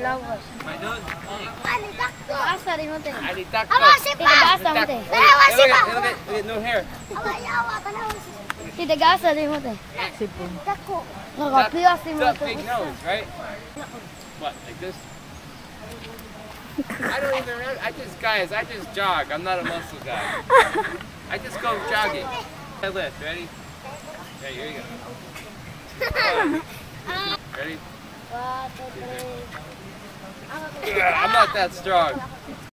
Tapos. May doon. Asa rin mo te. Ali takto. Tidagasa mo te. Look at, look at, look at, no hair. Tidagasa rin mo te. Sipon. Nakapiyas rin mo Got big nose, right? What, like this? I don't even remember. I just, guys, I just jog. I'm not a muscle guy. I just go jogging. I lift. Ready? Okay, here you go. Ready? One, two, three. I'm not that strong.